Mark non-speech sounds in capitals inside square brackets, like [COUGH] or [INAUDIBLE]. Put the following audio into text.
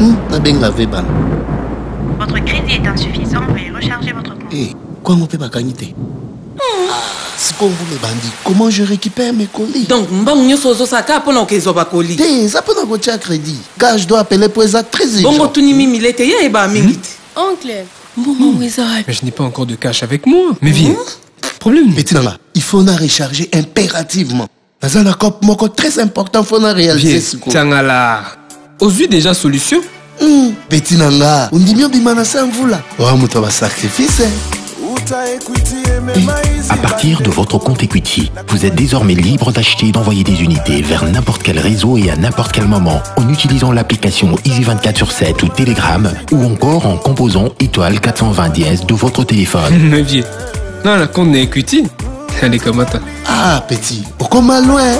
Hmm, nabenga veba Votre crédit est insuffisant, veuillez recharger votre compte. Eh, kwango mpe bakangi te sikoyo ngulu bandi comment je récupère mes colis? Donc mbangu nyonso ozosala kaka mpona okezwa bakoli te eza mpona kotia crédit gage doit appeler po eza très bongo urgent tuni mimile te ye ayebaka mingi te Oncle, mbongo eza wapi? Mais je n'ai pas encore de cash avec moi. Mais viens. Problème. petit nanga il faut na recharger impérativement naza na cope moko très important fo na réaliser Viens. sikoyo Tangala. Ozui déjà solution. Hmm, peti na nga ondimi obima na se ya mvula. Oya moto ya basacrifice À partir de votre compte Equity, vous êtes désormais libre d'acheter et d'envoyer des unités vers n'importe quel réseau et à n'importe quel moment en utilisant l'application Easy24 sur 7 ou Telegram ou encore en composant étoile 420 dièse de votre téléphone. [LAUGHS] Non, la compte n'est equity. Elle est comme ah petit. Okoma loin